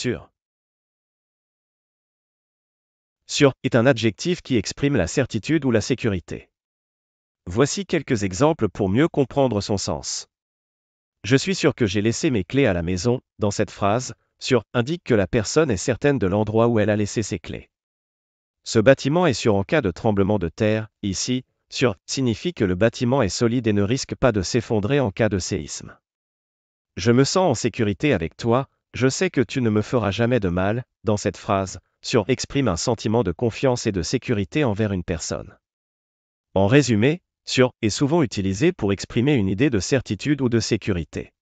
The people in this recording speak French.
sûr. Sûr est un adjectif qui exprime la certitude ou la sécurité. Voici quelques exemples pour mieux comprendre son sens. Je suis sûr que j'ai laissé mes clés à la maison, dans cette phrase, sûr indique que la personne est certaine de l'endroit où elle a laissé ses clés. Ce bâtiment est sûr en cas de tremblement de terre, ici, sûr signifie que le bâtiment est solide et ne risque pas de s'effondrer en cas de séisme. Je me sens en sécurité avec toi, je sais que tu ne me feras jamais de mal, dans cette phrase, sûr exprime un sentiment de confiance et de sécurité envers une personne. En résumé, sûr est souvent utilisé pour exprimer une idée de certitude ou de sécurité.